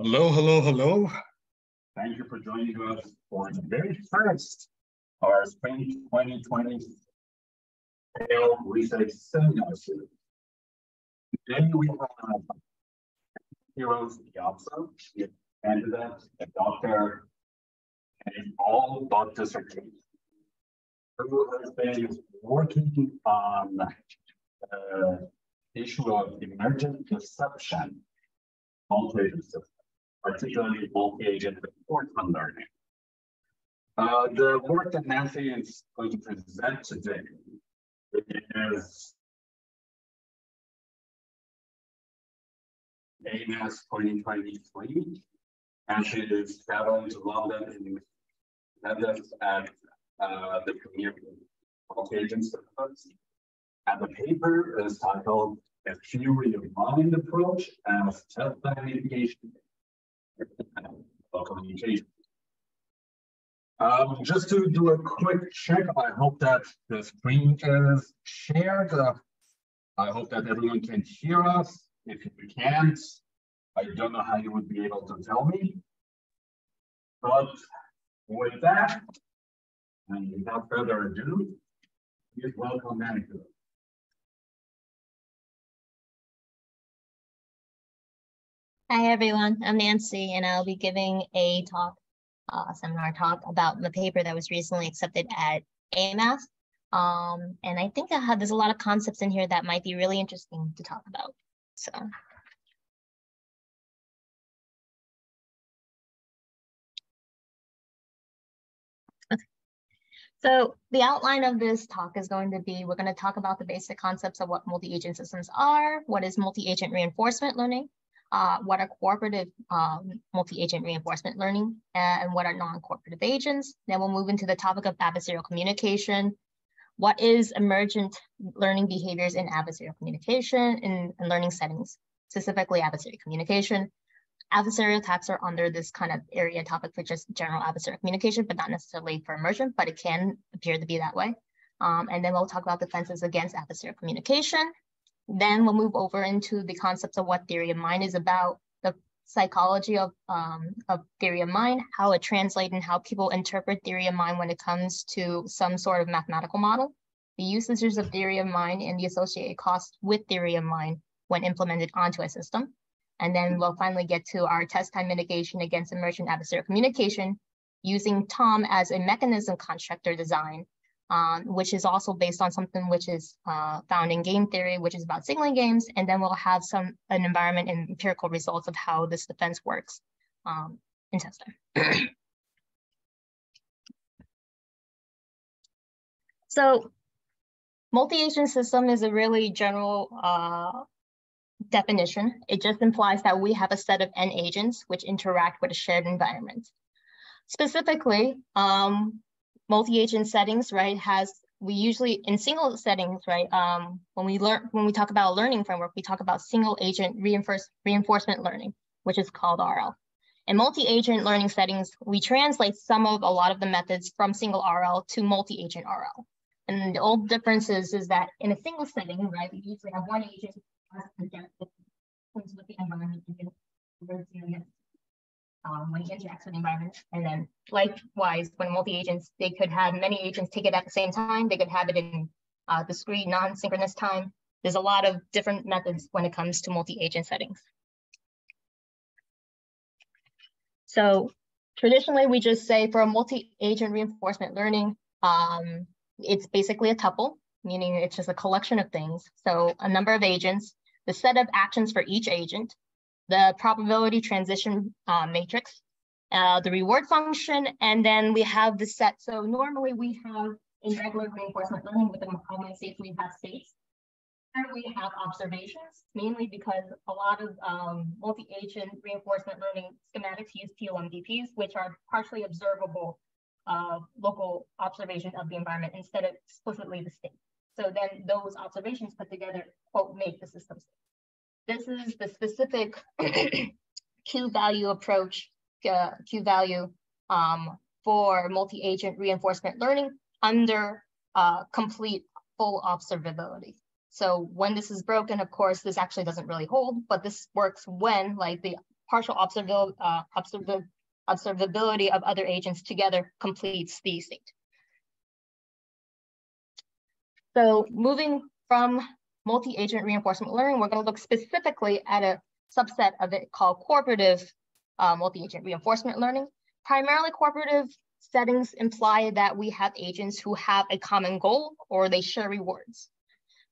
Hello, hello, hello. Thank you for joining us for the very first our spring 2020 SAIL Research Seminar Series. Today we have Heroes Piazza, candidate, a doctor, and all doctor certificate, who has been working on the issue of emergent deception multi-agent particularly multi-agent reinforcement learning. Uh, the work that Nancy is going to present today is AAMAS 2023, and she is traveling to London in attendance at uh, the premier multi-agent systems. And the paper is titled A Theory of Mind Approach as Test Identification of Communication. Um, just to do a quick check, I hope that the screen is shared. Uh, I hope that everyone can hear us. If you can't, I don't know how you would be able to tell me. But with that, and without further ado, please welcome Manicure. Hi, everyone. I'm Nancy, and I'll be giving a talk, uh, seminar talk about the paper that was recently accepted at AAMAS. Um, and I think I have, there's a lot of concepts in here that might be really interesting to talk about. So. Okay. So the outline of this talk is going to be, we're going to talk about the basic concepts of what multi-agent systems are, what is multi-agent reinforcement learning, uh, what are cooperative um, multi-agent reinforcement learning and what are non-cooperative agents. Then we'll move into the topic of adversarial communication. What is emergent learning behaviors in adversarial communication in, in learning settings, specifically adversarial communication. Adversarial attacks are under this kind of area topic for just general adversarial communication, but not necessarily for emergent, but it can appear to be that way. Um, and then we'll talk about defenses against adversarial communication, then we'll move over into the concepts of what theory of mind is about, the psychology of, um, of theory of mind, how it translates and how people interpret theory of mind when it comes to some sort of mathematical model, the usages of theory of mind and the associated costs with theory of mind when implemented onto a system. And then we'll finally get to our test time mitigation against emergent adversarial communication using Tom as a mechanism constructor design um, which is also based on something which is uh, found in game theory, which is about signaling games. And then we'll have some an environment and empirical results of how this defense works um, in test time. so multi-agent system is a really general uh, definition. It just implies that we have a set of n agents which interact with a shared environment. Specifically, um, multi-agent settings, right, has we usually in single settings, right? Um, when we learn when we talk about learning framework, we talk about single agent reinforce, reinforcement learning, which is called RL. In multi-agent learning settings, we translate some of a lot of the methods from single RL to multi-agent RL. And the old difference is, is that in a single setting, right, we usually have one agent with the environment um, when he interacts with environment. And then likewise, when multi-agents, they could have many agents take it at the same time. They could have it in uh, discrete, non-synchronous time. There's a lot of different methods when it comes to multi-agent settings. So traditionally, we just say for a multi-agent reinforcement learning, um, it's basically a tuple, meaning it's just a collection of things. So a number of agents, the set of actions for each agent, the probability transition uh, matrix, uh, the reward function, and then we have the set. So normally we have in regular reinforcement learning with the Markov states, we have states. Here we have observations, mainly because a lot of um, multi-agent reinforcement learning schematics use POMDPs, which are partially observable uh, local observations of the environment instead of explicitly the state. So then those observations put together, quote, make the system state. This is the specific Q value approach, uh, Q value um, for multi-agent reinforcement learning under uh, complete full observability. So when this is broken, of course, this actually doesn't really hold, but this works when like the partial observabil uh, observ observability of other agents together completes the state. So moving from multi-agent reinforcement learning, we're gonna look specifically at a subset of it called cooperative uh, multi-agent reinforcement learning. Primarily cooperative settings imply that we have agents who have a common goal or they share rewards.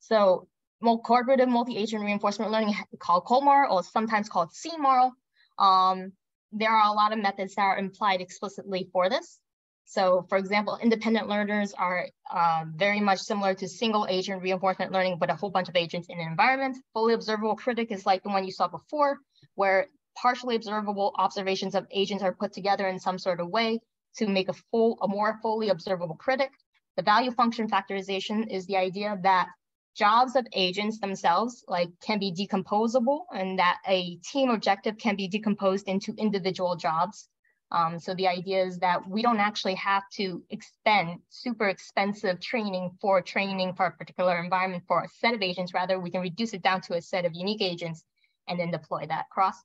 So cooperative multi-agent reinforcement learning called CoMARL or sometimes called CMARL. Um, there are a lot of methods that are implied explicitly for this. So for example, independent learners are uh, very much similar to single agent reinforcement learning, but a whole bunch of agents in an environment. Fully observable critic is like the one you saw before, where partially observable observations of agents are put together in some sort of way to make a full, a more fully observable critic. The value function factorization is the idea that jobs of agents themselves like can be decomposable and that a team objective can be decomposed into individual jobs. Um, so the idea is that we don't actually have to expend super expensive training for training for a particular environment for a set of agents. Rather, we can reduce it down to a set of unique agents and then deploy that across.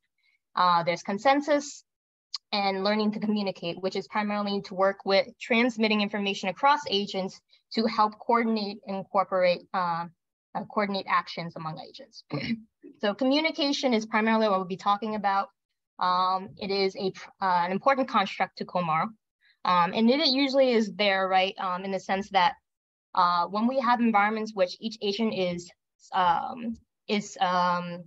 Uh, there's consensus and learning to communicate, which is primarily to work with transmitting information across agents to help coordinate and incorporate uh, uh, coordinate actions among agents. so communication is primarily what we'll be talking about. Um, it is a, uh, an important construct to CoMARL. Um, and it usually is there, right, um, in the sense that uh, when we have environments which each agent is um, is um,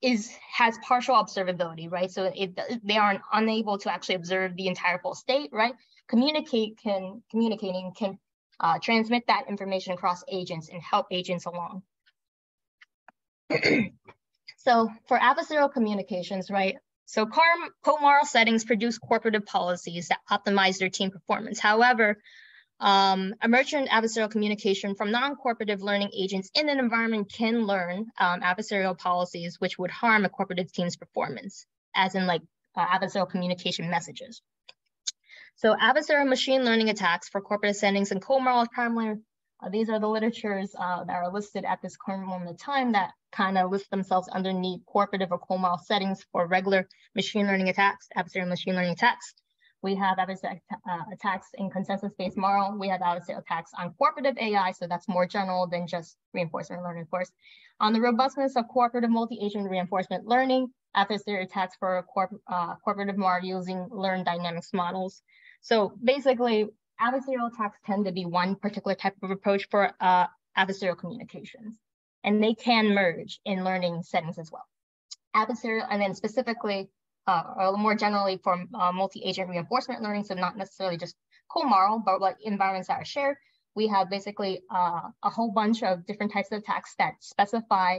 is has partial observability, right? So it, they are unable to actually observe the entire full state, right? Communicate can communicating can uh, transmit that information across agents and help agents along. so for adversarial communications, right? So CoMARL settings produce cooperative policies that optimize their team performance. However, um, emergent adversarial communication from non-cooperative learning agents in an environment can learn um, adversarial policies which would harm a cooperative team's performance, as in like uh, adversarial communication messages. So adversarial machine learning attacks for corporate settings and CoMARL primarily, uh, these are the literatures uh, that are listed at this current moment of time that kind of list themselves underneath cooperative or CoMARL settings for regular machine learning attacks, adversarial machine learning attacks. We have adversarial uh, attacks in consensus-based MARL. We have adversarial attacks on cooperative AI, so that's more general than just reinforcement learning, of course. On the robustness of cooperative multi-agent reinforcement learning, adversarial attacks for corp uh, cooperative MARL using learned dynamics models. So basically, adversarial attacks tend to be one particular type of approach for uh, adversarial communications, and they can merge in learning settings as well. Adversarial, and then specifically, uh, or more generally for uh, multi-agent reinforcement learning, so not necessarily just CoMARL, but like environments that are shared, we have basically uh, a whole bunch of different types of attacks that specify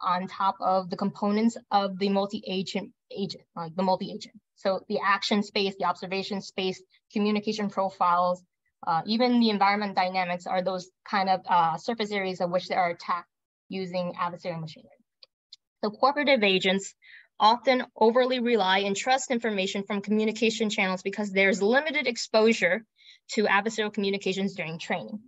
on top of the components of the multi-agent agent, like the multi-agent. So the action space, the observation space, communication profiles, uh, even the environment dynamics are those kind of uh, surface areas of which they are attacked using adversarial machinery. So cooperative agents often overly rely and trust information from communication channels because there's limited exposure to adversarial communications during training.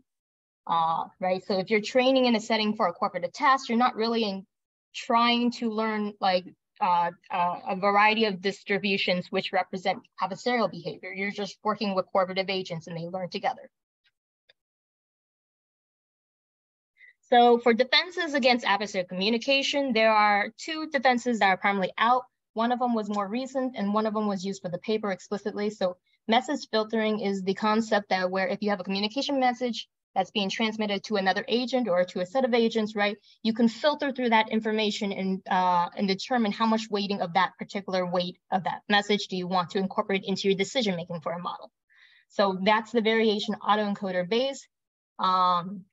Uh, right, so if you're training in a setting for a cooperative task, you're not really in, trying to learn like uh, uh, a variety of distributions which represent adversarial behavior. You're just working with cooperative agents and they learn together. So for defenses against adversarial communication, there are two defenses that are primarily out. One of them was more recent and one of them was used for the paper explicitly. So message filtering is the concept that where if you have a communication message that's being transmitted to another agent or to a set of agents, right? You can filter through that information and, uh, and determine how much weighting of that particular weight of that message do you want to incorporate into your decision making for a model. So that's the variation autoencoder Bayes um,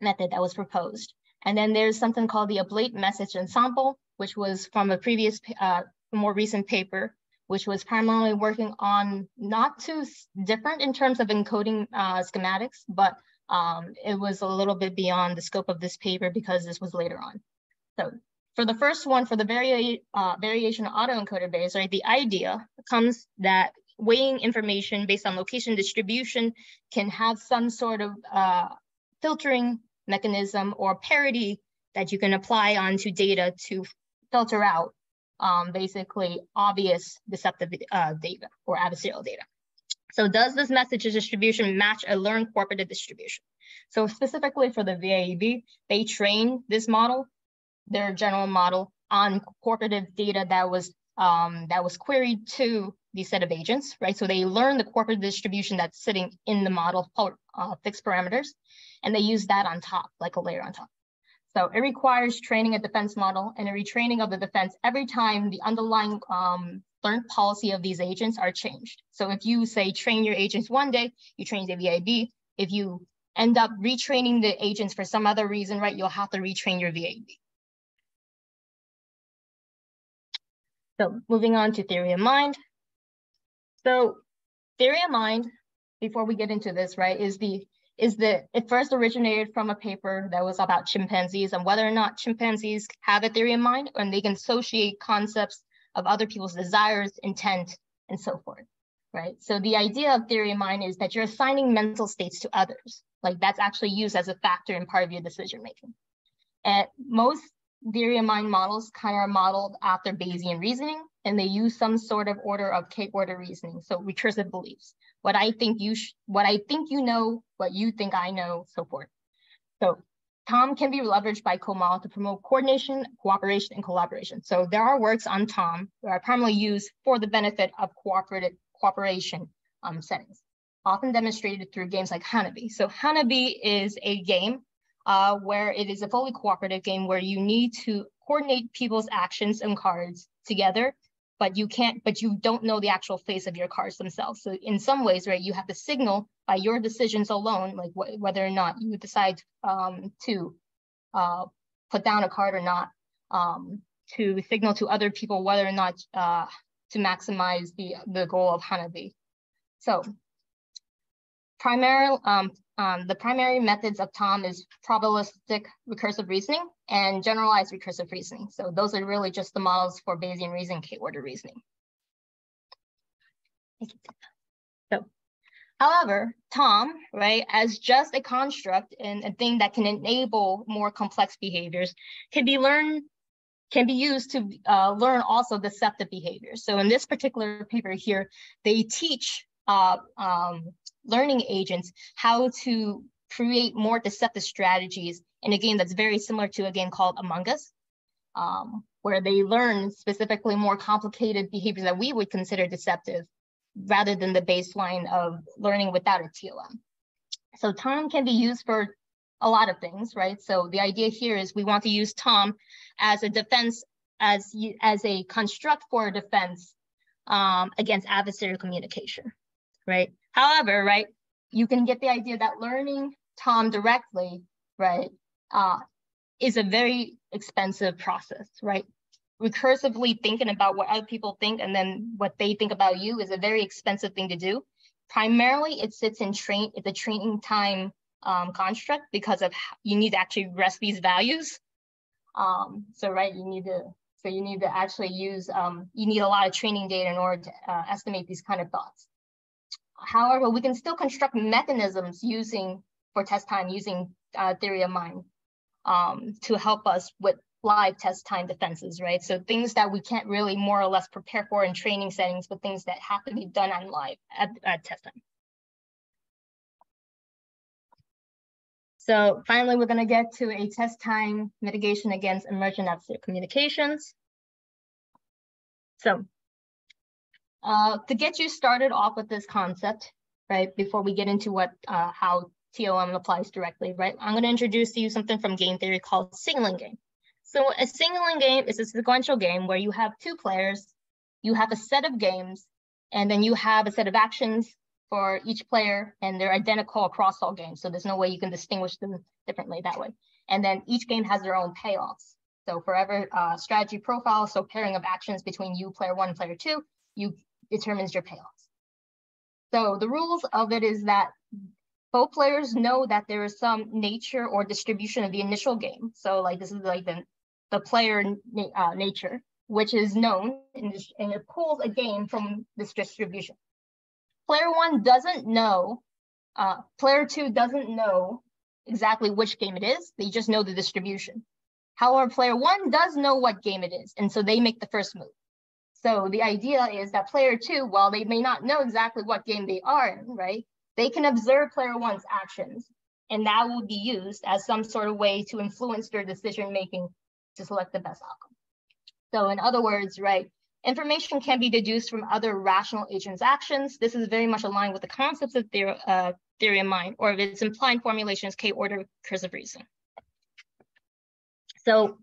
method that was proposed. And then there's something called the ablate message ensemble, which was from a previous, uh, more recent paper, which was primarily working on not too different in terms of encoding uh, schematics, but um, it was a little bit beyond the scope of this paper because this was later on. So for the first one, for the vari uh, variation autoencoder Bayes, right, the idea comes that weighing information based on location distribution can have some sort of uh, filtering mechanism or parity that you can apply onto data to filter out um, basically obvious deceptive uh, data or adversarial data. So does this message distribution match a learned cooperative distribution? So specifically for the VAEB, they trained this model, their general model, on cooperative data that was um, that was queried to the set of agents, right? So they learn the corporate distribution that's sitting in the model uh, fixed parameters, and they use that on top, like a layer on top. So it requires training a defense model and a retraining of the defense every time the underlying um, learned policy of these agents are changed. So if you say train your agents one day, you train the VAB. If you end up retraining the agents for some other reason, right, you'll have to retrain your VAB. So moving on to theory of mind. So theory of mind, before we get into this, right, is the is that it first originated from a paper that was about chimpanzees and whether or not chimpanzees have a theory of mind and they can associate concepts of other people's desires, intent, and so forth, right? So the idea of theory of mind is that you're assigning mental states to others. Like that's actually used as a factor in part of your decision making. And most theory of mind models kind of are modeled after Bayesian reasoning, and they use some sort of order of K-order reasoning, so recursive beliefs. What I think you what I think you know, what you think I know, so forth. So Tom can be leveraged by CoMARL to promote coordination, cooperation, and collaboration. So there are works on Tom that are primarily used for the benefit of cooperative cooperation um, settings, often demonstrated through games like Hanabi. So Hanabi is a game uh, where it is a fully cooperative game where you need to coordinate people's actions and cards together, but you can't, but you don't know the actual face of your cards themselves. So in some ways, right, you have to signal by your decisions alone, like wh whether or not you decide um, to uh, put down a card or not, um, to signal to other people whether or not uh, to maximize the, the goal of Hanabi. So primary, um, um, the primary methods of Tom is probabilistic recursive reasoning and generalized recursive reasoning. So those are really just the models for Bayesian reasoning, K-order reasoning. So, however, Tom, right, as just a construct and a thing that can enable more complex behaviors, can be learned can be used to uh, learn also deceptive behaviors. So in this particular paper here, they teach uh, um, learning agents how to create more deceptive strategies in a game that's very similar to a game called Among Us, um, where they learn specifically more complicated behaviors that we would consider deceptive rather than the baseline of learning without a TLM. So Tom can be used for a lot of things, right? So the idea here is we want to use Tom as a defense, as, as a construct for a defense um, against adversarial communication right? However, right, you can get the idea that learning Tom directly, right, uh, is a very expensive process, right? Recursively thinking about what other people think and then what they think about you is a very expensive thing to do. Primarily, it sits in train, it's a training time um, construct because of you need to actually rest these values. Um, so, right, you need to, so you need to actually use, um, you need a lot of training data in order to uh, estimate these kind of thoughts. However, we can still construct mechanisms using for test time using uh, theory of mind um, to help us with live test time defenses, right? So things that we can't really more or less prepare for in training settings, but things that have to be done on live at, at test time. So finally, we're gonna get to a test time mitigation against emergent adversarial communications. So uh, to get you started off with this concept, right, before we get into what uh, how TOM applies directly, right, I'm going to introduce to you something from game theory called signaling game. So a signaling game is a sequential game where you have two players, you have a set of games, and then you have a set of actions for each player, and they're identical across all games. So there's no way you can distinguish them differently that way. And then each game has their own payoffs. So forever uh, strategy profile, so pairing of actions between you, player one, player two, you determines your payoffs. So the rules of it is that both players know that there is some nature or distribution of the initial game. So like this is like the, the player uh, nature, which is known and, and it pulls a game from this distribution. Player one doesn't know, uh, player two doesn't know exactly which game it is. They just know the distribution. However, player one does know what game it is, and so they make the first move. So the idea is that player two, while they may not know exactly what game they are in, right, they can observe player one's actions, and that will be used as some sort of way to influence their decision making to select the best outcome. So in other words, right, information can be deduced from other rational agents' actions. This is very much aligned with the concepts of theory, uh, theory of mind, or if its implied formulation is K-order recursive reasoning. So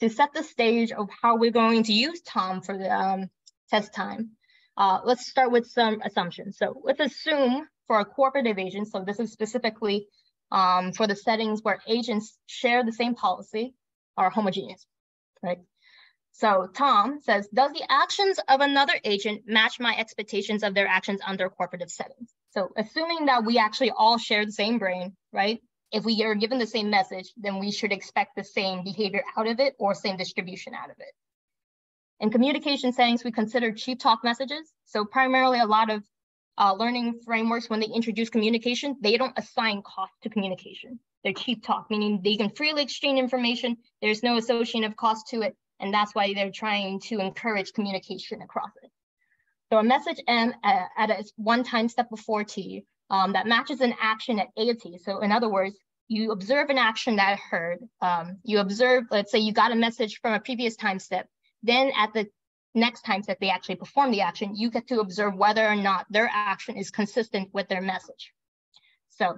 to set the stage of how we're going to use Tom for the um, test time, uh, let's start with some assumptions. So let's assume for a cooperative agent, so this is specifically um, for the settings where agents share the same policy are homogeneous, right? So Tom says, does the actions of another agent match my expectations of their actions under cooperative settings? So assuming that we actually all share the same brain, right? If we are given the same message, then we should expect the same behavior out of it or same distribution out of it. In communication settings, we consider cheap talk messages. So primarily a lot of uh, learning frameworks, when they introduce communication, they don't assign cost to communication. They're cheap talk, meaning they can freely exchange information. There's no associative cost to it. And that's why they're trying to encourage communication across it. So a message M uh, at a one time step before T um, that matches an action at A T. So in other words, you observe an action that occurred. Um, you observe, let's say you got a message from a previous time step. Then at the next time step, they actually perform the action, you get to observe whether or not their action is consistent with their message. So,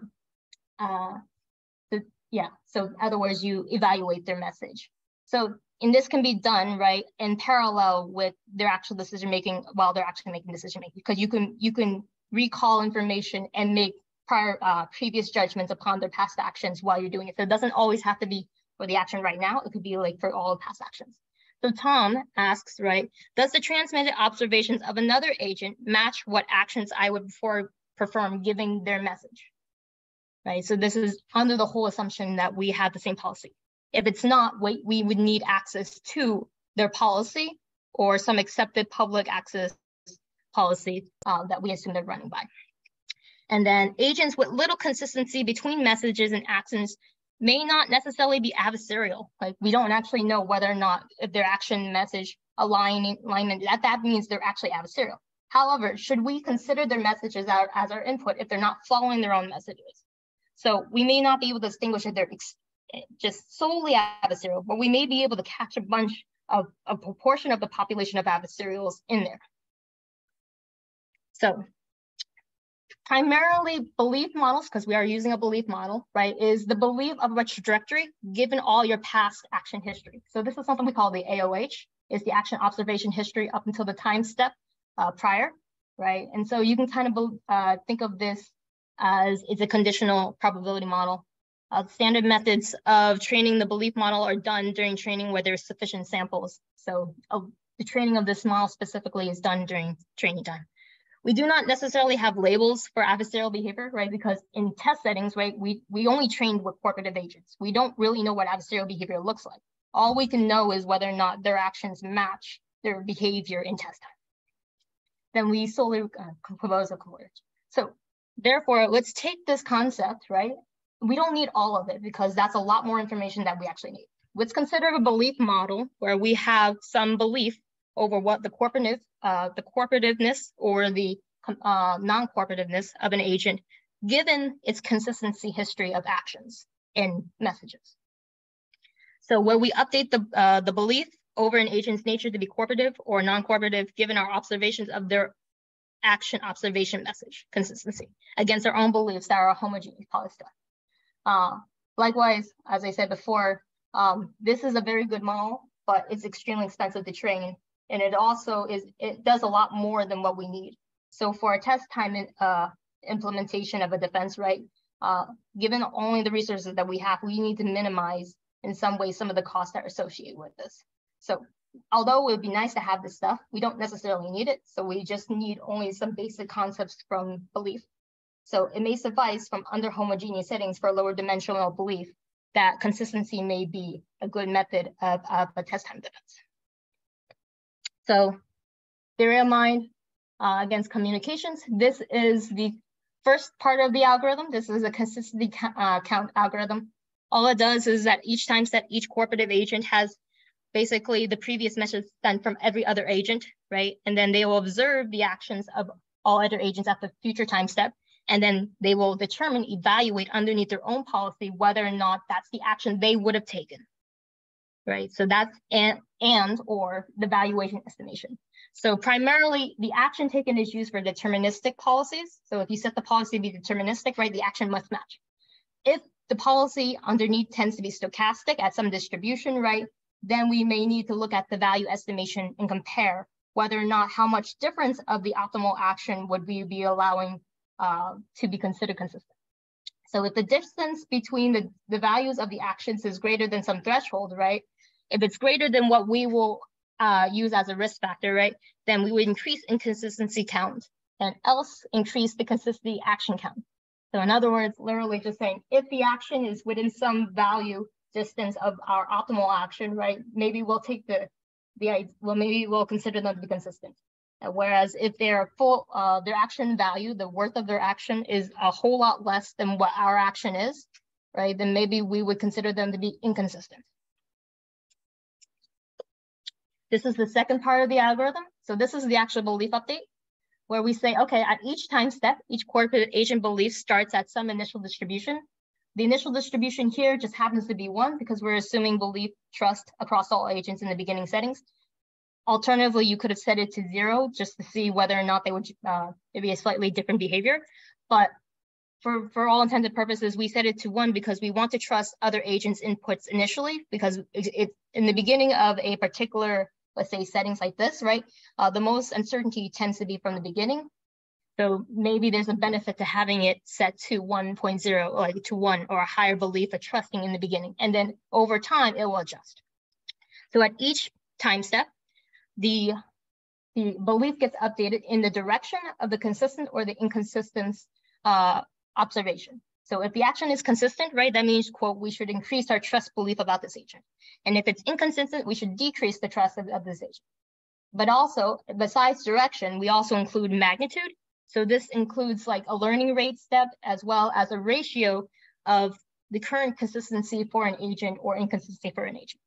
uh, so yeah, so in other words, you evaluate their message. So and this can be done right in parallel with their actual decision making while they're actually making decision making because you can you can recall information and make prior uh, previous judgments upon their past actions while you're doing it. So it doesn't always have to be for the action right now. It could be like for all past actions. So Tom asks, right, does the transmitted observations of another agent match what actions I would before perform giving their message? Right, so this is under the whole assumption that we have the same policy. If it's not, we, we would need access to their policy or some accepted public access policy uh, that we assume they're running by. And then agents with little consistency between messages and actions may not necessarily be adversarial. Like we don't actually know whether or not if their action message aligning alignment, that, that means they're actually adversarial. However, should we consider their messages as, as our input if they're not following their own messages? So we may not be able to distinguish if they're just solely adversarial, but we may be able to catch a bunch of a proportion of the population of adversarials in there. So primarily belief models, because we are using a belief model, right, is the belief of a trajectory given all your past action history. So this is something we call the AOH, is the action observation history up until the time step uh, prior, right? And so you can kind of uh, think of this as it's a conditional probability model. Uh, standard methods of training the belief model are done during training where there's sufficient samples. So the training of this model specifically is done during training time. We do not necessarily have labels for adversarial behavior, right? Because in test settings, right, we, we only trained with cooperative agents. We don't really know what adversarial behavior looks like. All we can know is whether or not their actions match their behavior in test time. Then we solely uh, propose a converge. So therefore, let's take this concept, right? We don't need all of it because that's a lot more information that we actually need. Let's consider a belief model where we have some belief over what the cooperative, uh, the cooperativeness or the uh, non-cooperativeness of an agent, given its consistency history of actions and messages. So where we update the, uh, the belief over an agent's nature to be cooperative or non-cooperative, given our observations of their action observation message consistency against our own beliefs that are homogeneous polystuff. Uh, likewise, as I said before, um, this is a very good model, but it's extremely expensive to train and it also is, it does a lot more than what we need. So for a test time uh, implementation of a defense right, uh, given only the resources that we have, we need to minimize in some way some of the costs that are associated with this. So although it would be nice to have this stuff, we don't necessarily need it. So we just need only some basic concepts from belief. So it may suffice from under homogeneous settings for lower dimensional belief that consistency may be a good method of, of a test time defense. So theory of mind uh, against communications. This is the first part of the algorithm. This is a consistency uh, count algorithm. all it does is that each time that each cooperative agent has basically the previous message sent from every other agent, right? And then they will observe the actions of all other agents at the future time step. And then they will determine, evaluate underneath their own policy whether or not that's the action they would have taken, right? So that's and, and or the valuation estimation. So primarily the action taken is used for deterministic policies. So if you set the policy to be deterministic, right, the action must match. If the policy underneath tends to be stochastic at some distribution, right, then we may need to look at the value estimation and compare whether or not how much difference of the optimal action would we be allowing uh, to be considered consistent. So if the distance between the, the values of the actions is greater than some threshold, right? If it's greater than what we will uh, use as a risk factor, right? Then we would increase inconsistency count and else increase the consistency action count. So in other words, literally just saying, if the action is within some value distance of our optimal action, right? Maybe we'll take the, the well, maybe we'll consider them to be consistent. Whereas if they're full, uh, their action value, the worth of their action is a whole lot less than what our action is, right? Then maybe we would consider them to be inconsistent. This is the second part of the algorithm. So this is the actual belief update where we say, okay, at each time step, each corporate agent belief starts at some initial distribution. The initial distribution here just happens to be one because we're assuming belief trust across all agents in the beginning settings. Alternatively, you could have set it to zero just to see whether or not they would uh, be a slightly different behavior. But for, for all intended purposes, we set it to one because we want to trust other agents' inputs initially because it, it in the beginning of a particular let's say settings like this, right? Uh, the most uncertainty tends to be from the beginning. So maybe there's a benefit to having it set to 1.0 or like to one or a higher belief of trusting in the beginning. And then over time, it will adjust. So at each time step, the, the belief gets updated in the direction of the consistent or the inconsistent uh, observation. So if the action is consistent, right, that means, quote, we should increase our trust belief about this agent. And if it's inconsistent, we should decrease the trust of, of this agent. But also, besides direction, we also include magnitude. So this includes like a learning rate step as well as a ratio of the current consistency for an agent or inconsistency for an agent.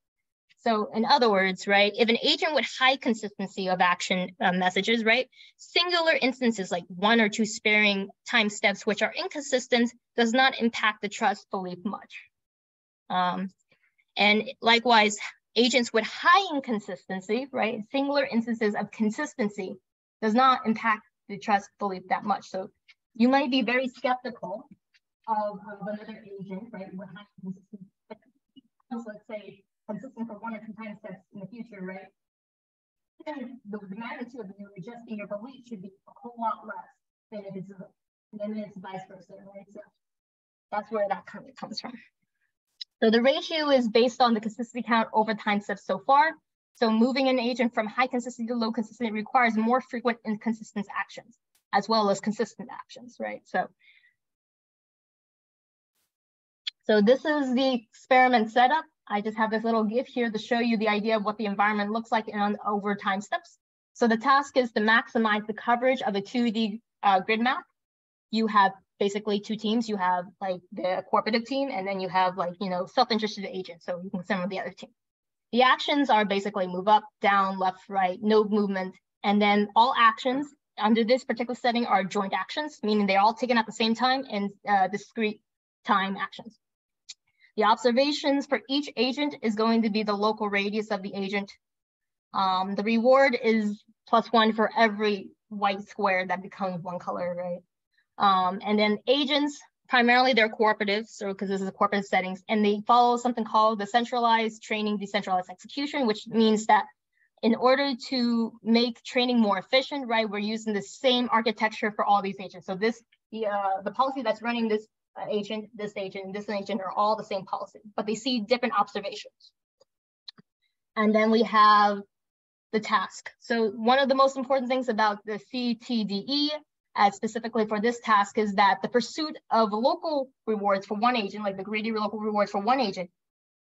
So in other words, right, if an agent with high consistency of action uh, messages, right, singular instances like one or two sparing time steps which are inconsistent does not impact the trust belief much. Um, and likewise, agents with high inconsistency, right, singular instances of consistency does not impact the trust belief that much. So you might be very skeptical of, of another agent, right, with high consistency. So let's say consistent for one or two time steps in the future, right? Then the magnitude of you adjusting your belief should be a whole lot less than if it's than it's vice versa, right? So that's where that kind of comes from. So the ratio is based on the consistency count over time steps so far. So moving an agent from high consistency to low consistency requires more frequent and consistent actions, as well as consistent actions, right? So, so this is the experiment setup. I just have this little GIF here to show you the idea of what the environment looks like in over time steps. So the task is to maximize the coverage of a 2D uh, grid map. You have basically two teams. You have like the cooperative team, and then you have like, you know, self-interested agents. So you can send with the other team. The actions are basically move up, down, left, right, no movement. And then all actions under this particular setting are joint actions, meaning they're all taken at the same time and uh, discrete time actions. The observations for each agent is going to be the local radius of the agent. Um, the reward is plus one for every white square that becomes one color, right? Um, and then agents, primarily they're cooperatives, so because this is a cooperative settings, and they follow something called the centralized training, decentralized execution, which means that in order to make training more efficient, right, we're using the same architecture for all these agents. So this, the, uh, the policy that's running this uh, agent, this agent, this agent are all the same policy, but they see different observations. And then we have the task. So one of the most important things about the CTDE, as specifically for this task, is that the pursuit of local rewards for one agent, like the greedy local rewards for one agent,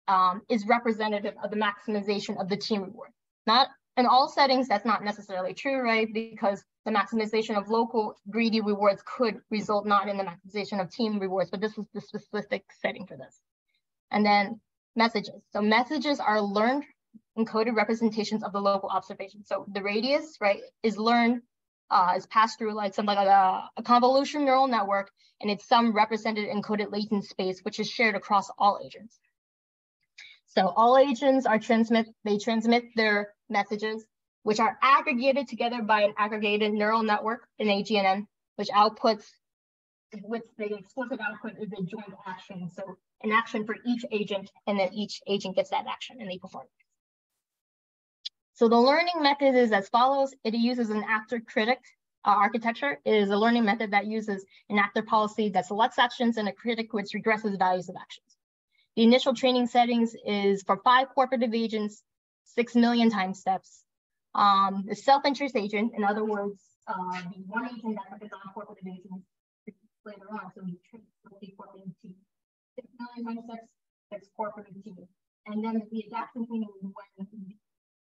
um, is representative of the maximization of the team reward. Not in all settings, that's not necessarily true, right? Because the maximization of local greedy rewards could result not in the maximization of team rewards, but this is the specific setting for this. And then messages. So messages are learned encoded representations of the local observation. So the radius, right, is learned, uh, is passed through like something like a, a convolution neural network, and it's some represented encoded latent space, which is shared across all agents. So all agents are transmit, they transmit their messages, which are aggregated together by an aggregated neural network, an AGNN, which outputs, which the explicit output is a joint action. So an action for each agent, and then each agent gets that action and they perform it. So the learning method is as follows. It uses an actor-critic uh, architecture. It is a learning method that uses an actor policy that selects actions and a critic which regresses values of actions. The initial training settings is for five cooperative agents, 6 million time steps. Um, the self-interest agent, in other words, uh, the one agent that focuses on cooperative agents later on, so we treat the corporate team. 6 million time steps, six corporate team. And then the adaptation training is when the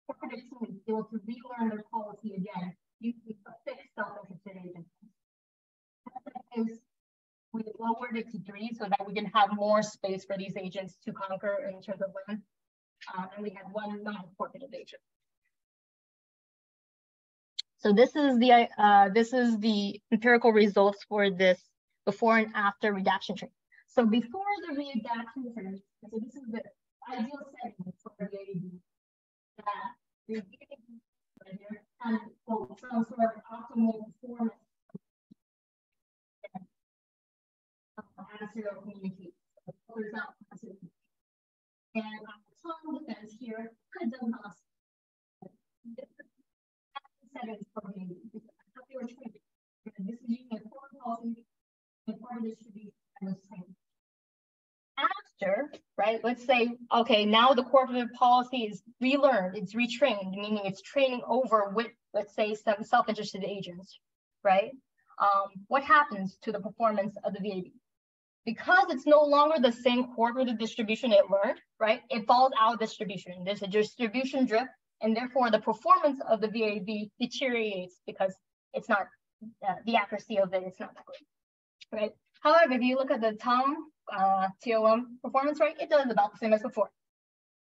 cooperative team is able to relearn their policy again using a fixed self-interested agent. Is we lowered it to three so that we can have more space for these agents to conquer in terms of land. Um, and we had one non-cooperative agent. So this is the uh, this is the empirical results for this before and after readaptation training. So before the readaptation training, so this is the ideal setting for the that the and some sort of optimal performance adversarial communication. There's here, kind of us. Settings for me. This is a policy and part of this should be After, right, let's say, okay, now the corporate policy is relearned, it's retrained, meaning it's training over with, let's say, some self-interested agents, right? Um, what happens to the performance of the VAB? Because it's no longer the same cooperative distribution it learned, right? It falls out of distribution. There's a distribution drift, and therefore the performance of the VAB deteriorates because it's not, uh, the accuracy of it. it is not that great, right? However, if you look at the TOM, uh, TOM performance rate, it does about the same as before,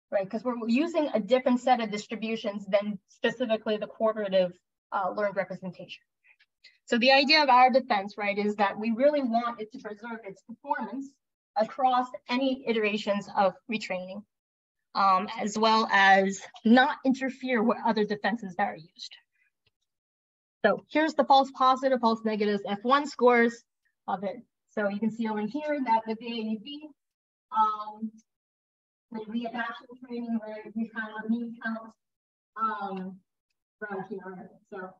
right? Because we're using a different set of distributions than specifically the cooperative uh, learned representation. So the idea of our defense, right, is that we really want it to preserve its performance across any iterations of retraining, um, as well as not interfere with other defenses that are used. So here's the false positive, false negatives, F1 scores of it. So you can see over here that the VAB, um, the readaptation training, where we have a mean count um, right here. So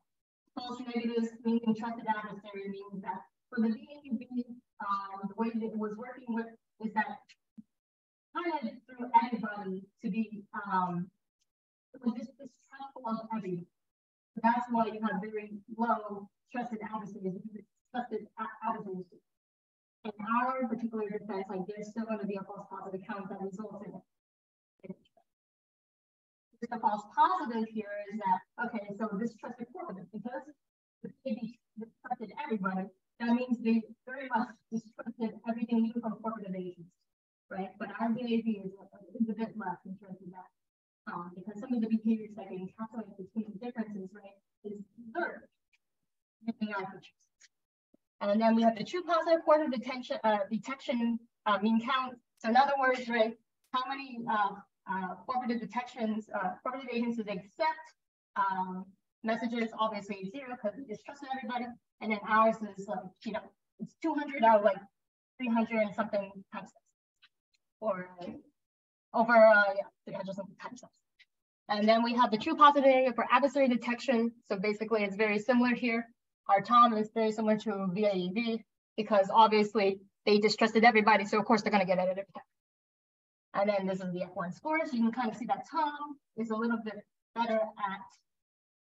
false negatives meaning trusted adversary means that for the VAB, um, the way that it was working with is that kind of through everybody to be um, it was just distrustful of everybody. So that's why you have very low trusted adversaries trusted adversaries. In our particular defense, like there's still going to be a false positive count that results in it the false positive here is that, okay, so this trusted cooperative, because the baby distrusted everybody, that means they very much distrusted everything new from corporate agents, right? But our behavior is, is a bit less in terms of that. Um, because some of the behaviors that get encapsulated between the differences, right, is features. And then we have the true positive quarter detention, uh, detection uh, mean count. So in other words, right, how many uh, uh, cooperative detections, uh, cooperative agencies accept um, messages, obviously zero because it distrusts everybody. And then ours is like, you know, it's 200 out of like 300 and something times or over, uh, yeah, 300 something times And then we have the true positive for adversary detection. So basically it's very similar here. Our TOM is very similar to VAEB because obviously they distrusted everybody. So of course they're gonna get time. And then this is the F1 scores. You can kind of see that TOM is a little bit better at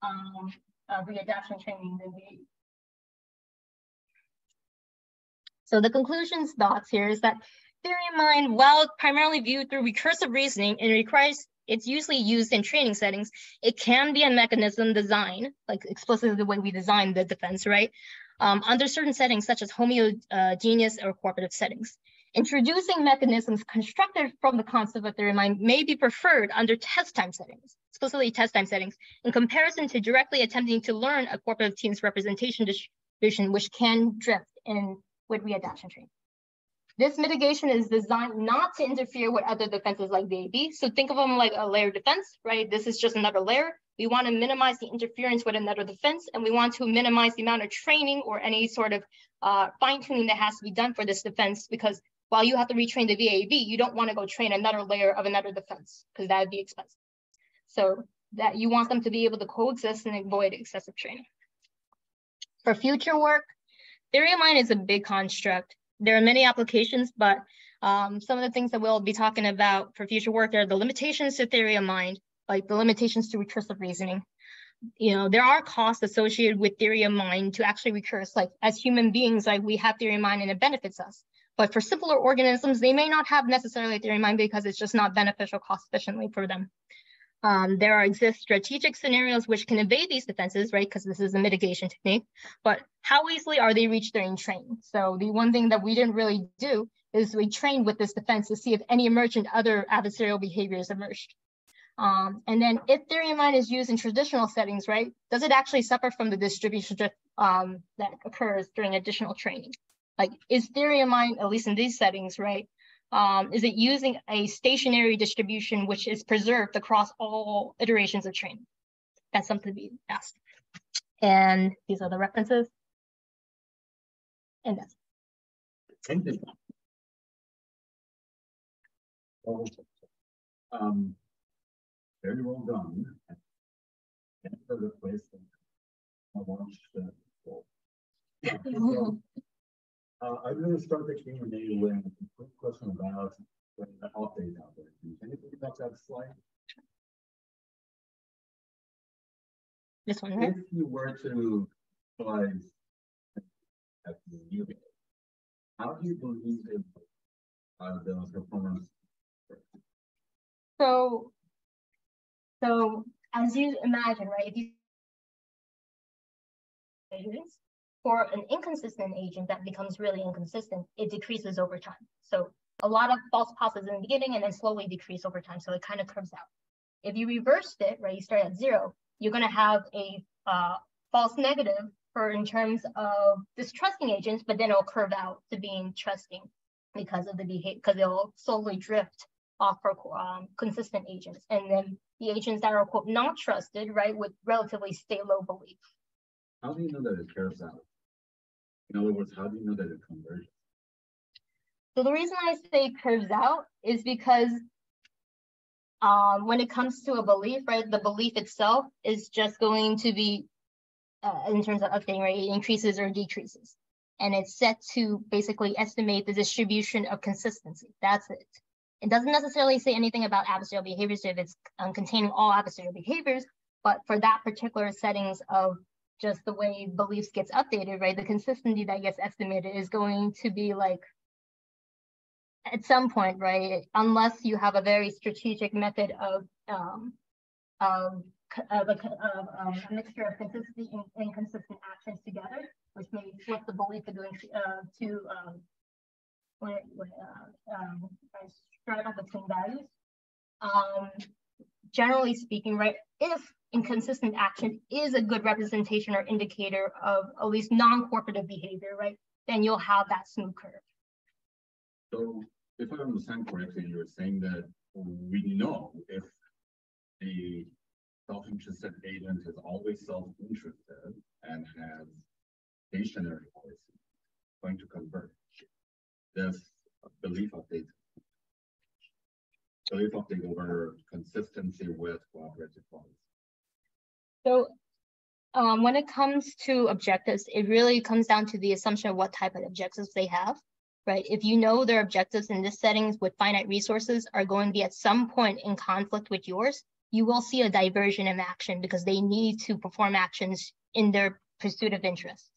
um, uh, readaptation training than the So the conclusions thoughts here is that theory of mind, while primarily viewed through recursive reasoning and requires it's usually used in training settings, it can be a mechanism design, like explicitly the way we design the defense, right? Um, under certain settings, such as homogeneous or cooperative settings. Introducing mechanisms constructed from the concept of the mind may be preferred under test time settings, explicitly test time settings, in comparison to directly attempting to learn a cooperative team's representation distribution, which can drift in with readaptation training. This mitigation is designed not to interfere with other defenses like VAEB. So think of them like a layer defense, right? This is just another layer. We want to minimize the interference with another defense, and we want to minimize the amount of training or any sort of uh, fine tuning that has to be done for this defense because while you have to retrain the VAEB, you don't want to go train another layer of another defense because that would be expensive. So that you want them to be able to coexist and avoid excessive training. For future work, theory of mind is a big construct. There are many applications, but um, some of the things that we'll be talking about for future work are the limitations to theory of mind, like the limitations to recursive reasoning. You know, there are costs associated with theory of mind to actually recurse. Like as human beings, like we have theory of mind and it benefits us. But for simpler organisms, they may not have necessarily theory of mind because it's just not beneficial cost efficiently for them. Um, there are exist strategic scenarios which can evade these defenses, right? Because this is a mitigation technique, but how easily are they reached during training? So the one thing that we didn't really do is we trained with this defense to see if any emergent other adversarial behaviors emerged. Um, and then if theory of mind is used in traditional settings, right, does it actually suffer from the distribution um, that occurs during additional training? Like is theory of mind, at least in these settings, right? Um, is it using a stationary distribution which is preserved across all iterations of training? That's something to be asked. And these are the references. And that's Thank you. um, very well done. The I watched uh, Uh, I'm going to start the Q&A with a quick question about the update out there. Can you think about that slide? This one, right? If you were to slide at the new how do you believe in uh, the performance? So, so as you imagine, right? For an inconsistent agent that becomes really inconsistent, it decreases over time. So a lot of false positives in the beginning and then slowly decrease over time. So it kind of curves out. If you reversed it, right, you start at zero, you're going to have a uh, false negative for in terms of distrusting agents, but then it'll curve out to being trusting because of the behavior, because it'll slowly drift off for um, consistent agents. And then the agents that are quote not trusted, right, would relatively stay low belief. How do you know that it curves out? In other words, how do you know that it converges? So the reason I say curves out is because um, when it comes to a belief, right, the belief itself is just going to be, uh, in terms of updating right, it increases or decreases. And it's set to basically estimate the distribution of consistency. That's it. It doesn't necessarily say anything about adversarial behaviors if it's um, containing all adversarial behaviors, but for that particular settings of just the way beliefs gets updated, right? The consistency that gets estimated is going to be like at some point, right? Unless you have a very strategic method of um, of, of, a, of um, a mixture of consistency and inconsistent actions together, which may flip the belief to doing uh, to um, when, when uh, um, straddle between values. Um, generally speaking, right? If inconsistent action is a good representation or indicator of at least non-cooperative behavior, right? Then you'll have that smooth curve. So if I understand correctly, you're saying that we know if the self-interested agent is always self-interested and has stationary policy going to converge. This belief update belief update over consistency with cooperative policy. So um, when it comes to objectives, it really comes down to the assumption of what type of objectives they have, right? If you know their objectives in this settings with finite resources are going to be at some point in conflict with yours, you will see a diversion in action because they need to perform actions in their pursuit of interests.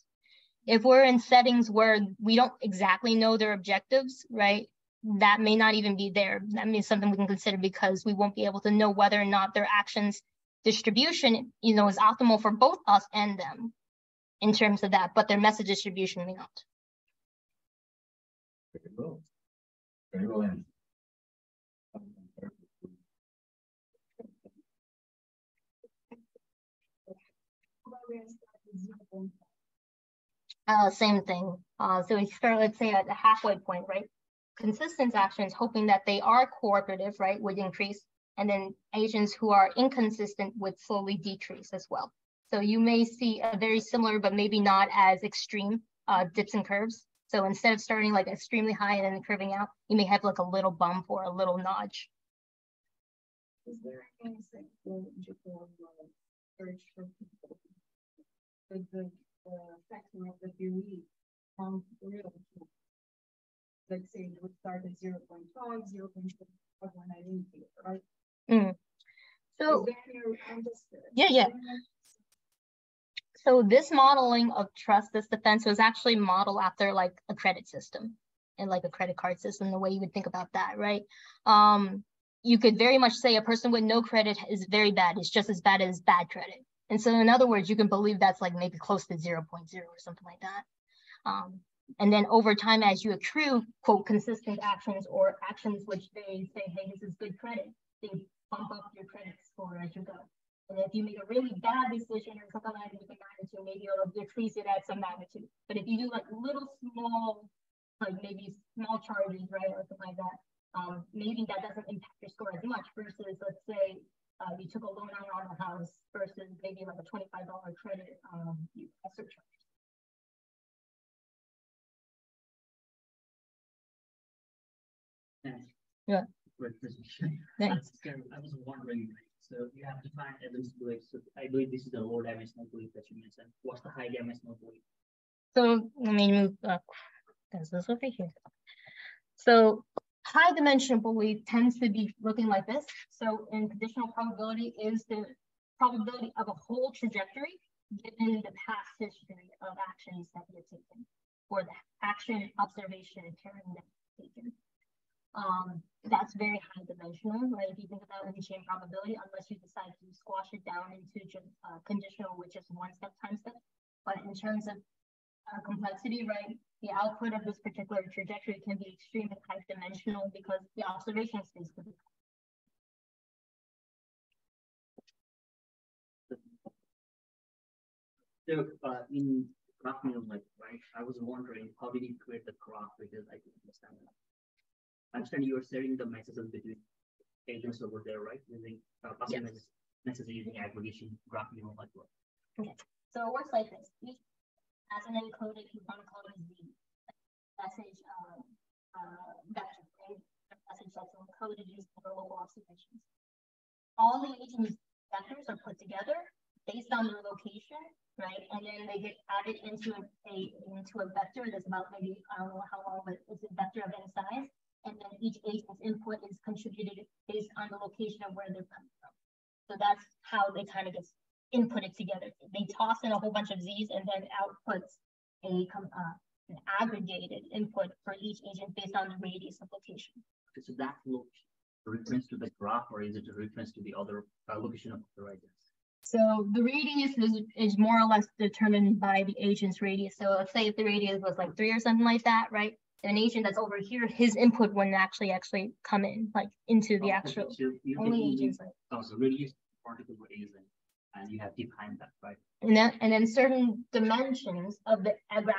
If we're in settings where we don't exactly know their objectives, right? That may not even be there. That means something we can consider because we won't be able to know whether or not their actions distribution, you know, is optimal for both us and them in terms of that, but their message distribution may not. Very well. In. Uh, same thing. Uh, so we start, let's say, at the halfway point, right? Consistent actions, hoping that they are cooperative, right, would increase. And then agents who are inconsistent would slowly decrease as well. So you may see a very similar, but maybe not as extreme uh, dips and curves. So instead of starting like extremely high and then curving out, you may have like a little bump or a little notch. Is there for people the uh, the UE from real Let's say would start at 0 0.5, 0 0.5 when I need it, right? Mm. So, yeah, yeah. So this modeling of trust, this defense was actually modeled after like a credit system and like a credit card system, the way you would think about that, right? Um, you could very much say a person with no credit is very bad. It's just as bad as bad credit. And so in other words, you can believe that's like maybe close to 0.0 or something like that. Um, and then over time, as you accrue, quote, consistent actions or actions which they say, hey, this is good credit, they bump up your credit score as you go. And if you make a really bad decision or something like that, magnitude, maybe it'll decrease it at some magnitude. But if you do like little small, like maybe small charges, right, or something like that, um, maybe that doesn't impact your score as much versus let's say uh, you took a loan out on a house versus maybe like a $25 credit um, surcharge. Thanks. Yeah. Great presentation. Thanks. I was wondering, so you have to find evidence belief. So I believe this is the low dimensional belief that you mentioned. What's the high dimensional belief? So let me move up. This over here. So high dimensional belief tends to be looking like this. So in conditional probability is the probability of a whole trajectory given the past history of actions that we have taken or the action, observation, and pairing that taken. Um, that's very high dimensional, right? If you think about any chain probability, unless you decide to squash it down into just uh, conditional, which is one step time step. But in terms of uh, complexity, right? The output of this particular trajectory can be extremely high dimensional because the observation space could be. So uh, in graph like right, I was wondering how did you create the graph because I didn't understand that. I understand you are sharing the messages between agents over there, right? Using uh, passing yes. messages, messages using aggregation graph neural network. Okay, so it works like this. Each as an encoded code is the message uh, uh, vector, right? message that's encoded using the local observations. All the agents vectors are put together based on their location, right? And then they get added into a, a into a vector that's about maybe I don't know how long, but it's a vector of n size. And then each agent's input is contributed based on the location of where they're coming from. So that's how they kind of get inputted together. They toss in a whole bunch of Z's and then outputs a uh, an aggregated input for each agent based on the radius of location. So that looks reference to the graph or is it a reference to the other uh, location of the radius? So the radius is, is more or less determined by the agent's radius. So let's say if the radius was like three or something like that, right? An agent that's over here, his input wouldn't actually actually come in like into the oh, actual so only agents. Like, oh, so radius particle agent and you have defined that, right? And then, and then certain dimensions of the agra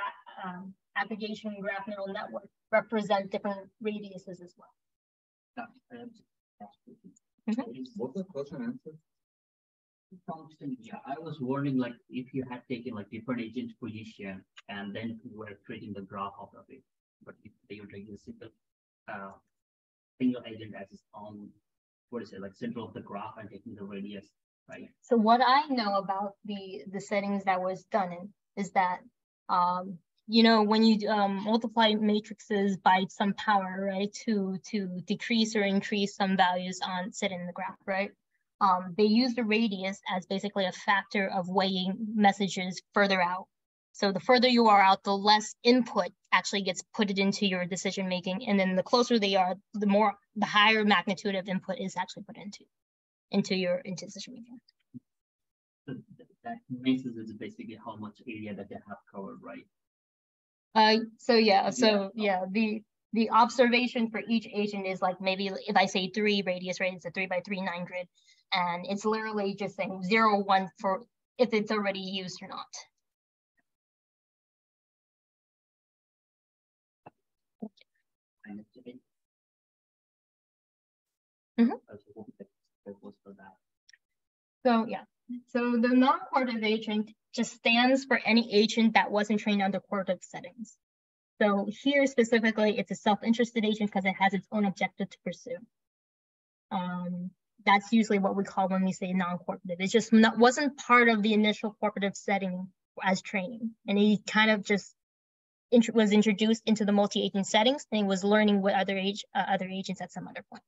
um, aggregation graph neural network represent different radiuses as well. Mm -hmm. What's the question answer? Yeah, I was wondering like if you had taken like different agent position and then you were creating the graph out of it, but if they were taking a simple uh, single agent as its own, what is it, like center of the graph and taking the radius Right. So what I know about the the settings that was done in is that um, you know when you um, multiply matrices by some power, right, to to decrease or increase some values on set in the graph, right? Um, they use the radius as basically a factor of weighing messages further out. So the further you are out, the less input actually gets put into your decision making, and then the closer they are, the more the higher magnitude of input is actually put into into your into decision making. So that basis is basically how much area that they have covered, right? Uh, so yeah, so yeah, the the observation for each agent is like maybe if I say three radius, right, it's a three by three nine grid. And it's literally just saying zero, one for if it's already used or not. Mhm. So yeah, so the non-cooperative agent just stands for any agent that wasn't trained under cooperative settings. So here specifically, it's a self-interested agent because it has its own objective to pursue. Um, that's usually what we call when we say non-cooperative. It just not, wasn't part of the initial cooperative setting as training. And he kind of just int was introduced into the multi-agent settings and he was learning with other age uh, other agents at some other point.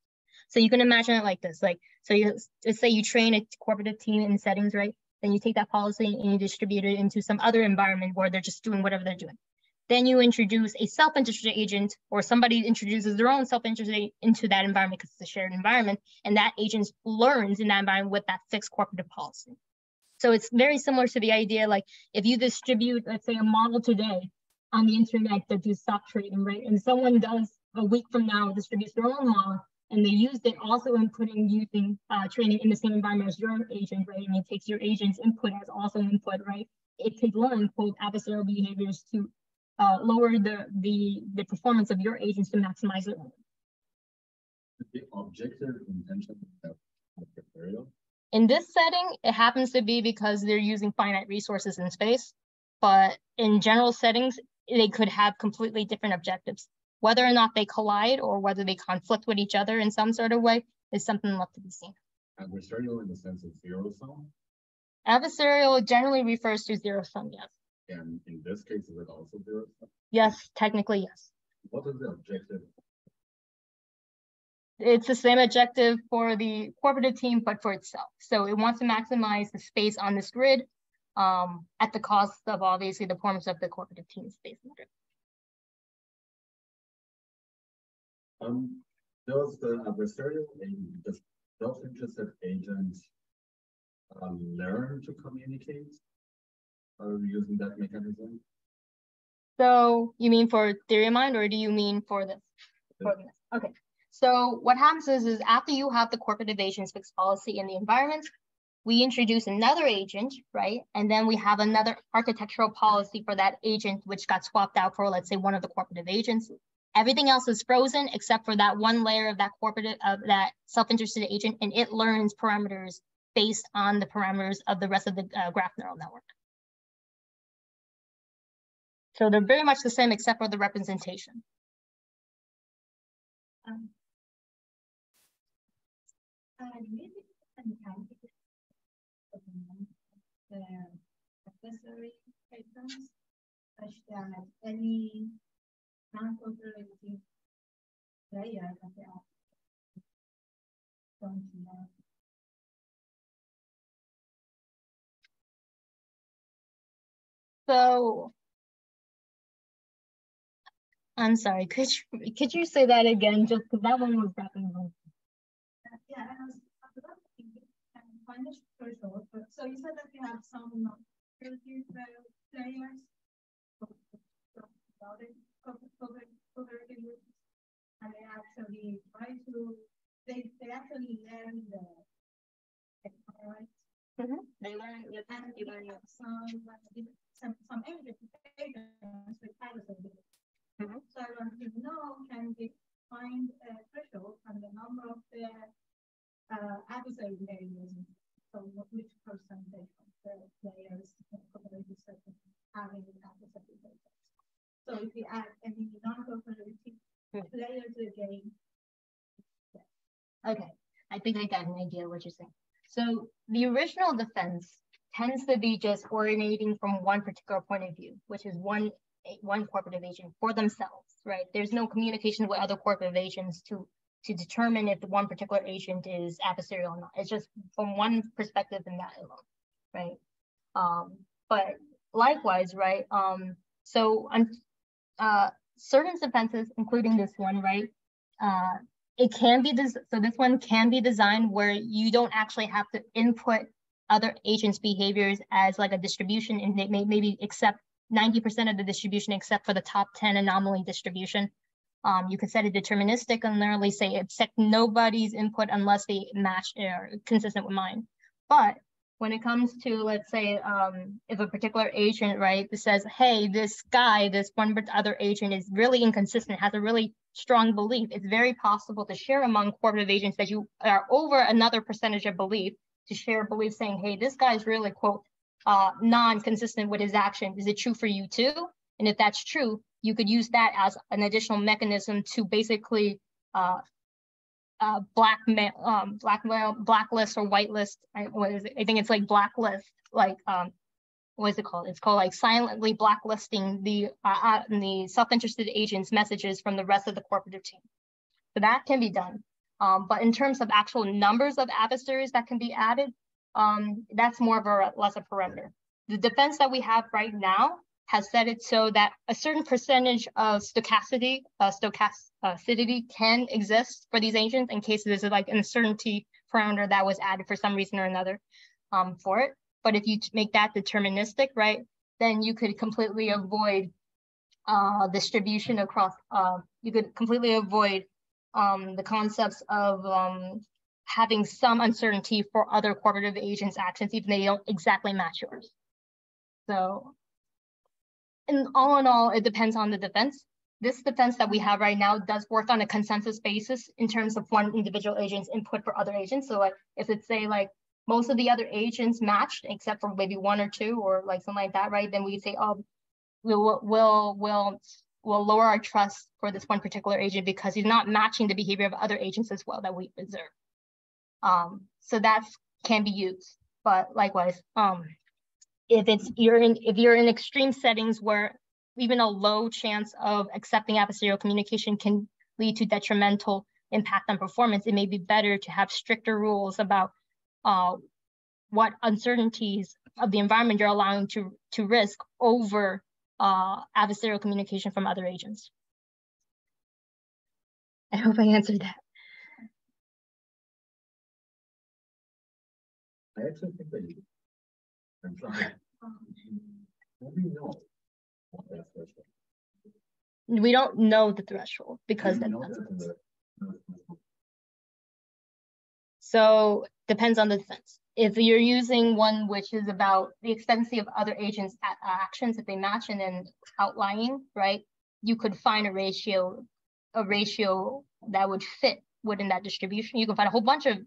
So you can imagine it like this, like, so you let's say you train a cooperative team in settings, right? Then you take that policy and you distribute it into some other environment where they're just doing whatever they're doing. Then you introduce a self-interested agent or somebody introduces their own self-interested into that environment because it's a shared environment and that agent learns in that environment with that fixed cooperative policy. So it's very similar to the idea like if you distribute, let's say a model today on the internet that do stock trading, right? And someone does a week from now distributes their own model and they used it also in putting using uh, training in the same environment as your agent, right? And it takes your agent's input as also input, right? It could learn quote adversarial behaviors to uh, lower the, the, the performance of your agents to maximize it. The objective intention of adversarial? In this setting, it happens to be because they're using finite resources in space, but in general settings, they could have completely different objectives. Whether or not they collide or whether they conflict with each other in some sort of way is something left to be seen. Adversarial in the sense of zero sum? Adversarial generally refers to zero sum, yes. And in this case, is it also zero sum? Yes, technically, yes. What is the objective? It's the same objective for the cooperative team, but for itself. So it wants to maximize the space on this grid um, at the cost of obviously the performance of the cooperative team space Um, does the adversarial agent, does self-interested agent uh, learn to communicate uh, using that mechanism? So you mean for theory of mind, or do you mean for this? For this? Okay. So what happens is, is after you have the corporate agent's fixed policy in the environment, we introduce another agent, right? And then we have another architectural policy for that agent, which got swapped out for, let's say, one of the cooperative agents. Everything else is frozen except for that one layer of that corporate of that self-interested agent, and it learns parameters based on the parameters of the rest of the uh, graph neural network. So they're very much the same except for the representation. Um, uh, any So I'm sorry, could you could you say that again just because that one was wrapping up. Yeah, I was financial threshold, but so you said that you have some security players about it, and they actually try to, they, they actually learn the right? Mm -hmm. They learn, you learn some, some, some implementations with adversary. Mm -hmm. So I want to know, can we find a threshold and the number of the uh, adversary layers so which percentage of the players cooperative setting having adversary layers? So if you add any non-cooperative hmm. player to the game. Okay, I think I got an idea what you're saying. So the original defense tends to be just originating from one particular point of view, which is one one cooperative agent for themselves, right? There's no communication with other corporate agents to to determine if the one particular agent is adversarial or not. It's just from one perspective and that alone, right? Um, but likewise, right? Um, so uh, certain defenses, including this one, right? Uh, it can be this. So this one can be designed where you don't actually have to input other agents' behaviors as like a distribution, and they may maybe accept 90% of the distribution except for the top 10 anomaly distribution Um, you can set it deterministic and literally say accept nobody's input unless they match or consistent with mine. But when it comes to, let's say, um, if a particular agent, right, says, hey, this guy, this one other agent is really inconsistent, has a really strong belief, it's very possible to share among cooperative agents that you are over another percentage of belief to share belief saying, hey, this guy is really, quote, uh, non-consistent with his action. Is it true for you too? And if that's true, you could use that as an additional mechanism to basically uh, uh, blackmail, um, blackmail, blacklist or whitelist. I, what is it? I think it's like blacklist, like um, what is it called? It's called like silently blacklisting the uh, uh, the self-interested agents' messages from the rest of the cooperative team. So that can be done. Um, but in terms of actual numbers of adversaries that can be added, um, that's more of a less a parameter. The defense that we have right now has set it so that a certain percentage of stochasticity, uh, stochasticity can exist for these agents in case there's like an uncertainty parameter that was added for some reason or another um, for it. But if you make that deterministic, right, then you could completely avoid uh, distribution across, uh, you could completely avoid um, the concepts of um, having some uncertainty for other cooperative agents' actions, even they don't exactly match yours. So and all in all, it depends on the defense. This defense that we have right now does work on a consensus basis in terms of one individual agent's input for other agents. So like if it's say like most of the other agents matched except for maybe one or two or like something like that, right? Then we say, oh, we'll we'll we'll we'll lower our trust for this one particular agent because he's not matching the behavior of other agents as well that we observe. Um, so that can be used, but likewise, um, if it's you're in if you're in extreme settings where even a low chance of accepting adversarial communication can lead to detrimental impact on performance, it may be better to have stricter rules about uh, what uncertainties of the environment you're allowing to, to risk over uh, adversarial communication from other agents. I hope I answered that. I actually think that you I'm trying. What do you know? What that threshold? We don't know the threshold because Do you that depends. that the- So depends on the defense. If you're using one which is about the extensive of other agents' a- actions, if they match and then outlying, right? You could find a ratio, a ratio that would fit within that distribution. You can find a whole bunch of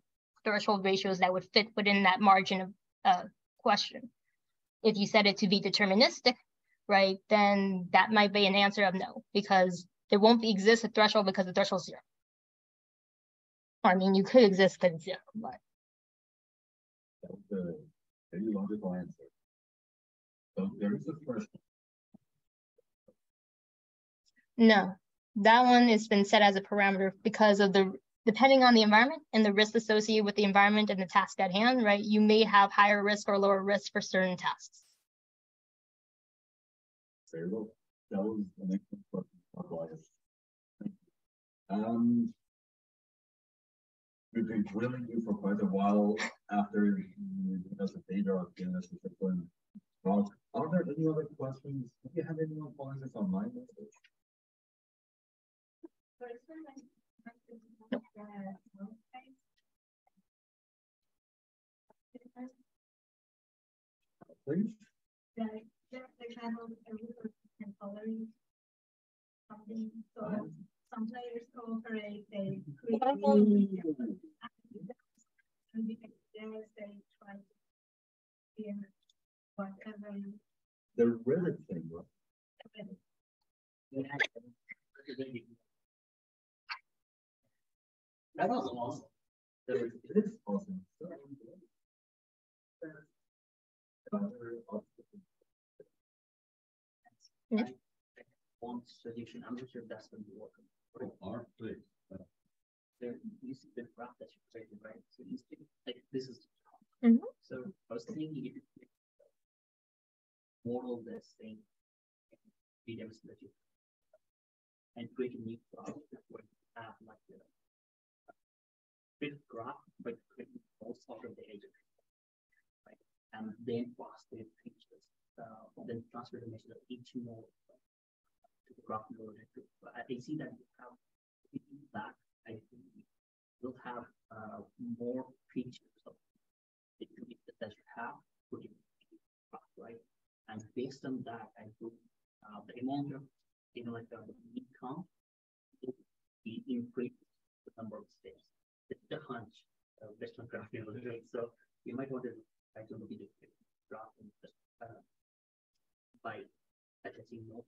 threshold ratios that would fit within that margin of uh, question. If you set it to be deterministic, right, then that might be an answer of no, because there won't be exist a threshold because the threshold is zero. I mean, you could exist because zero, but That was the very logical answer. So there is a threshold. no, that one has been set as a parameter because of the, depending on the environment and the risk associated with the environment and the task at hand, right? You may have higher risk or lower risk for certain tasks. Very well. That was an excellent question. Otherwise. Um. We've been drilling you for quite a while after you gave us the data of giving discipline. Well, are there any other questions? Do you have anyone following this online? Please? Like, just the kind of everyone can tolerate something, so some players cooperate, they create. And the they try to. hear whatever. The Reddit thing, right? That was awesome. There was- It is awesome. Yeah. One solution, I'm not sure if that's gonna be working. Our place. There, you see the graph that you created, right? So you see, like, this is. Mhm. So I was thinking if you could model this thing. Be demonstrated. And create a new graph that would have like the. Big graph, but create most of the agent. Right, and then pass the features, uh, then transfer the message of each node. to the graph node. I see that you have that, I think we'll have uh, more features of the unit that you have put in the graph, right? And based on that, I put uh, the amount of you know like uh, the count will be increased the number of steps. It's the hunch uh, based on graph neural network. So you might want to try to look into the graph and just uh, by attaching more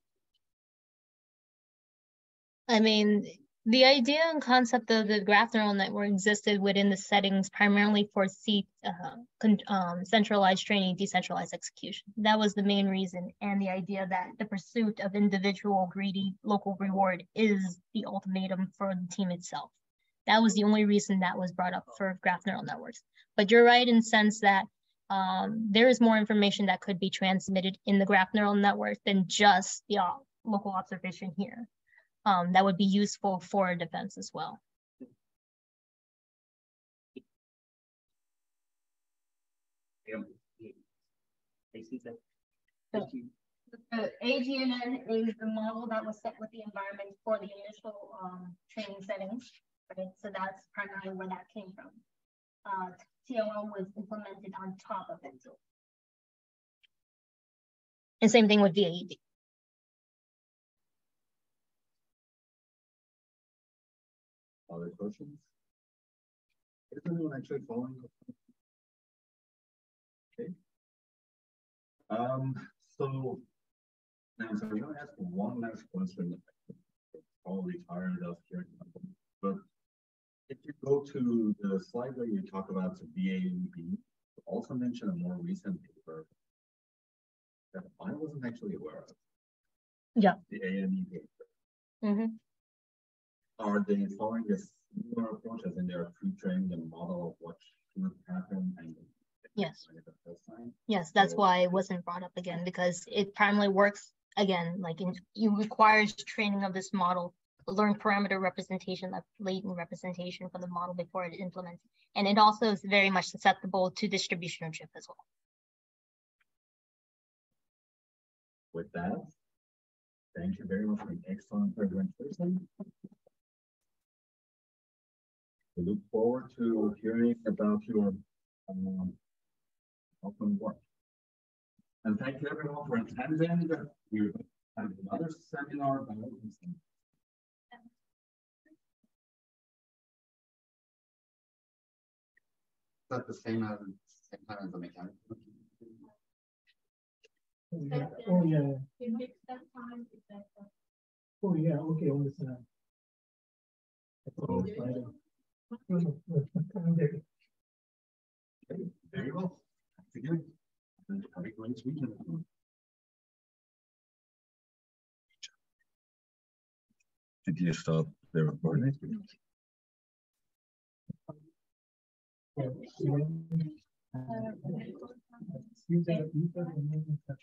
I mean, the idea and concept of the graph neural network existed within the settings primarily for C, uh, um, centralized training, decentralized execution. That was the main reason. And the idea that the pursuit of individual greedy local reward is the ultimatum for the team itself. That was the only reason that was brought up for graph neural networks. But you're right in sense that um, there is more information that could be transmitted in the graph neural network than just the uh, local observation here um, that would be useful for defense as well. So- The AGNN is the model that was set with the environment for the initial um, training settings, right? So that's primarily where that came from. Uh, TOL was implemented on top of it. And same thing with VAEB. Other questions? Is anyone actually following? Okay. Um, so. Now, so I'm gonna ask one last question. Probably tired of hearing, about it, but. If you go to the slide where you talk about the you also mention a more recent paper. That I wasn't actually aware of. Yeah. The AME paper. Mm -hmm. Are they following this similar approach as in they're pre-training the model of what should happen and? Yes. like the first time? Yes, that's So- why it wasn't brought up again because it primarily works again, like in, you requires training of this model, learn parameter representation, like latent representation for the model before it implements. And it also is very much susceptible to distribution of drift as well. With that, thank you very much for an excellent presentation. We look forward to hearing about your um open work. And thank you everyone for attending. We have another seminar. about that the same as, the same time as the mechanic? Oh, yeah, oh, yeah, oh, yeah, okay, understand. Oh. Okay. Very well. Thank you. And have a great weekend. Did you stop the recording? And such.